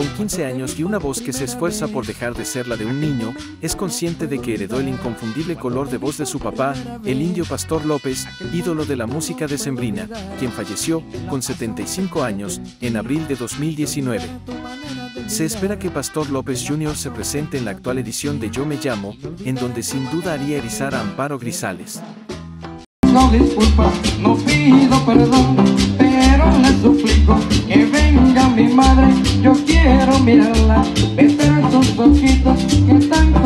con 15 años y una voz que se esfuerza por dejar de ser la de un niño, es consciente de que heredó el inconfundible color de voz de su papá, el indio Pastor López, ídolo de la música decembrina, quien falleció, con 75 años, en abril de 2019. Se espera que Pastor López Jr. se presente en la actual edición de Yo Me Llamo, en donde sin duda haría erizar a Amparo Grisales. No disculpa, no pido perdón, pero le suplico que venga mi madre, yo quiero mirarla, besar sus ojitos que llorado.